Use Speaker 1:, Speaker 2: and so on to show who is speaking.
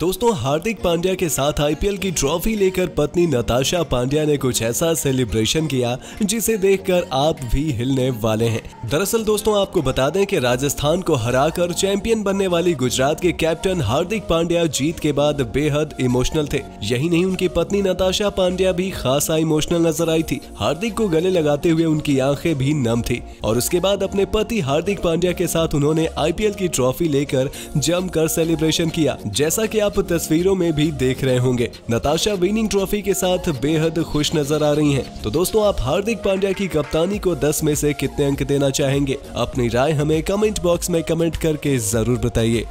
Speaker 1: दोस्तों, हार्दिक पांड्या के साथ आईपीएल की ट्रॉफी लेकर पत्नी नताशा पांड्या ने कुछ ऐसा सेलिब्रेशन किया जिसे देखकर आप भी हिलने वाले हैं। दरअसल दोस्तों, आपको बता दें कि राजस्थान को हराकर चैंपियन बनने वाली गुजरात के कैप्टन हार्दिक पांड्या जीत के बाद बेहद इमोशनल थे। यही नहीं, उनकी पत्नी नताशा पांड्या भी खासा इमोशनल नज़र आई थी। हार्दिक को गले लगाते हुए उनकी आँखें भी नम थी। और उसके बाद अपने पति हार्दिक पांड्या के साथ उन्होंने आईपीएल की ट्रॉफी लेकर जमकर सेलिब्रेशन किया। जैसा की आप तस्वीरों में भी देख रहे होंगे। नताशा विनिंग ट्रॉफी के साथ बेहद खुश नज़र आ रही हैं। तो दोस्तों, आप हार्दिक पांड्या की कप्तानी को 10 में से कितने अंक देना चाहेंगे? अपनी राय हमें कमेंट बॉक्स में कमेंट करके ज़रूर बताइए।